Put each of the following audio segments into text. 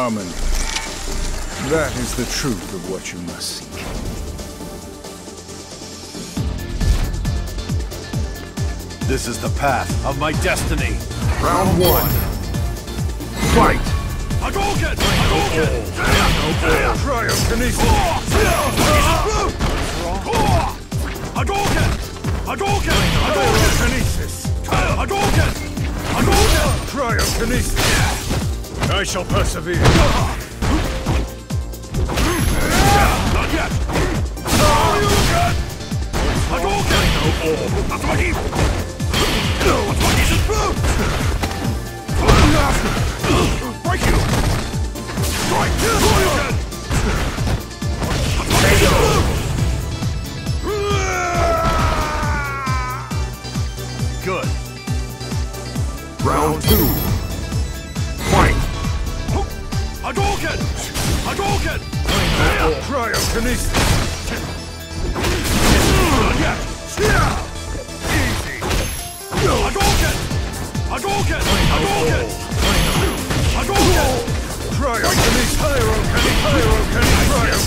Harmony. That is the truth of what you must seek. This is the path of my destiny. Round one. Fight! Hadouken! Hadouken! Cryokinesis! Hadouken! Hadouken! Hadouken! Cryokinesis! Hadouken! Hadouken! Cryokinesis! I shall persevere.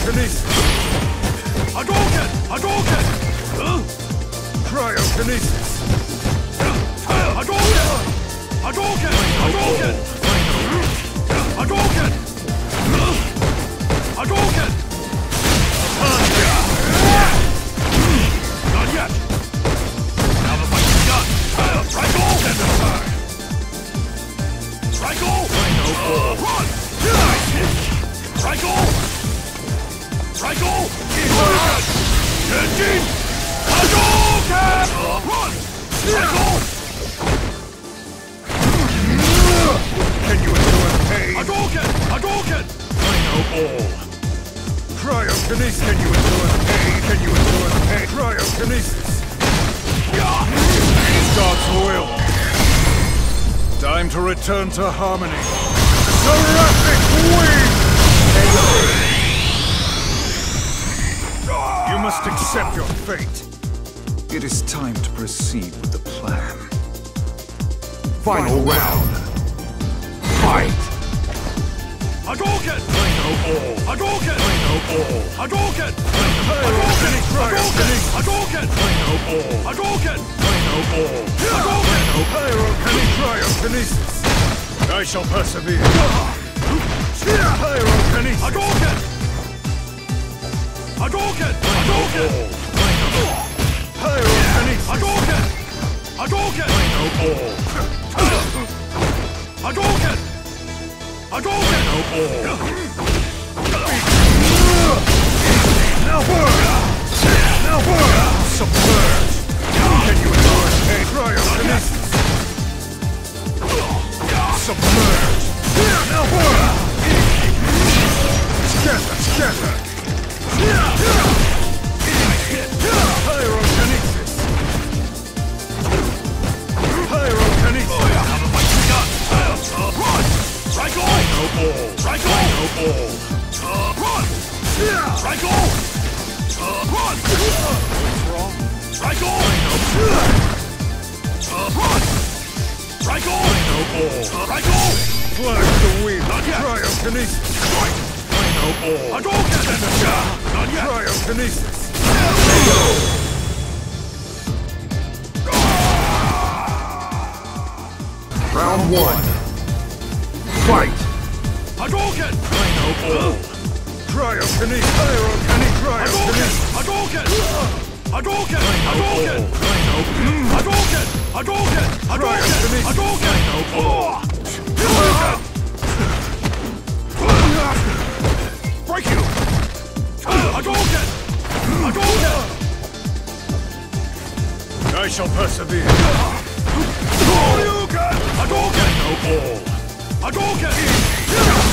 Cryokinesis! Hadouken! Hadouken! Huh? Cryokinesis! Hadouken! Hadouken! Hadouken! Run! Can you endure pain? I know all. Can you endure pain? Can you endure pain? God's will! Time to return to harmony! Seraphic wing! You must accept your fate. It is time to proceed with the plan. Final round. Fight! Hadouken! I know all. Hadouken! I know all. Hadouken! Hadouken! Hadouken! Hadouken! I know all. Hadouken! I know all. Hadouken! Pyrokinesis! Cryokinesis! I shall persevere. Pyrokinesis! Hadouken! Hadouken! Hadouken! I know all. Pyrokinesis! Hadouken! Hadouken! I know all. Hadouken! Hadouken! I know all. Now burn! Now burn! Submerge! Can you endure pain? Cryokinesis! Submerge! Now burn! Scatter! Scatter! All. I know all. Run! Run! I know Run! Triangle! I know all. Flash the! I know all. Hadouken! Not yet. Cryokinesis! Round one. Fight! Hadouken! I know all. Cryokinesis! Pyrokinesis! Hadouken! Cryokinesis! Hadouken! I know all. Hadouken! Hadouken! Hadouken! Hadouken! Hadouken! Hadouken! Break you! Hadouken! Hadouken! I don't get it! I shall persevere. Hadouken! Hadouken! I know all. Hadouken!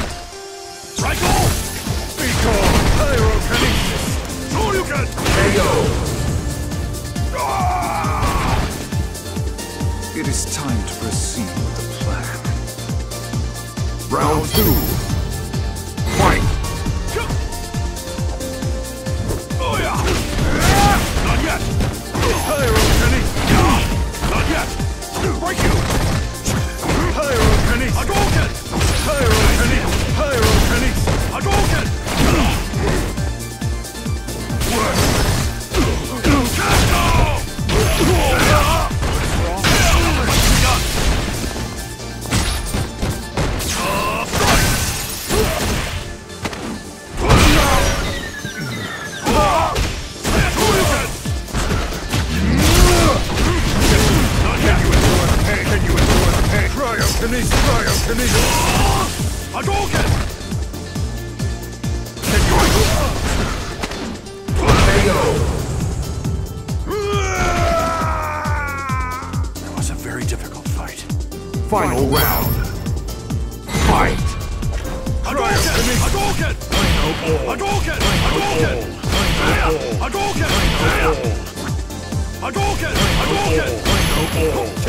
two. That was a very difficult fight. Final round. Fight! Hadouken! Hadouken! Hadouken! Hadouken! Hadouken! Hadouken! Hadouken!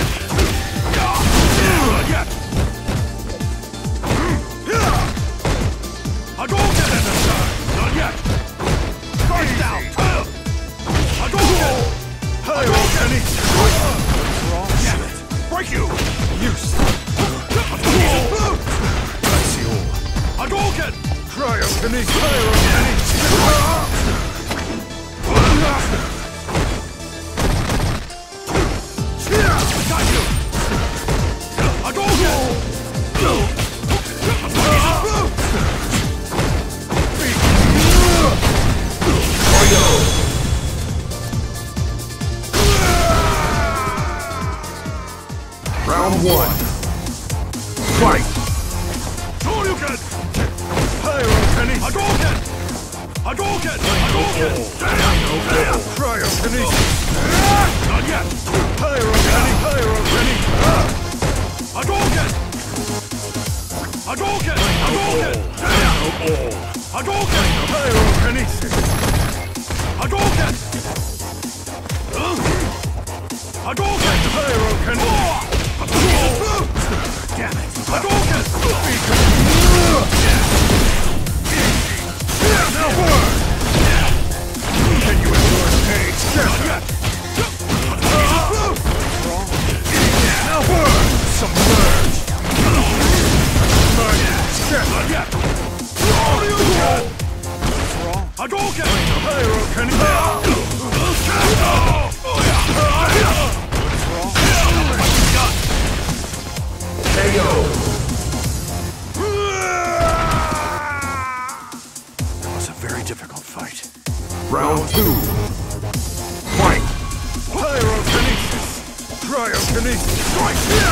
Cryokinesis! Cryokinesis! Hadouken! Hadouken! Damn! Cryokinesis! Not yet! Pyrokinesis! Pyrokinesis! Hadouken! Hadouken! Hadouken! Damn! Hadouken! Pyrokinesis! Hadouken! Hadouken! Pyrokinesis! That was a very difficult fight. Round two. Fight! Pyrokinesis! Cryokinesis! Strike!